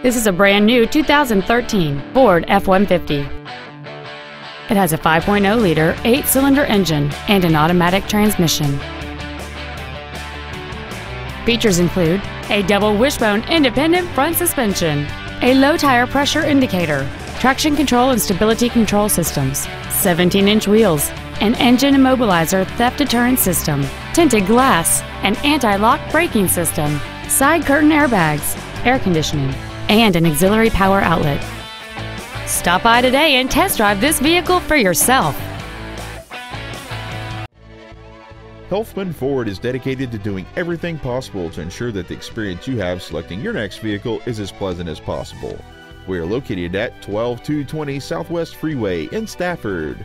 This is a brand new 2013 Ford F-150. It has a 5.0-liter eight-cylinder engine and an automatic transmission. Features include a double wishbone independent front suspension, a low tire pressure indicator, traction control and stability control systems, 17-inch wheels, an engine immobilizer theft deterrent system, tinted glass, an anti-lock braking system, side curtain airbags, air conditioning, and an auxiliary power outlet. Stop by today and test drive this vehicle for yourself. Helfman Ford is dedicated to doing everything possible to ensure that the experience you have selecting your next vehicle is as pleasant as possible. We are located at 12220 Southwest Freeway in Stafford.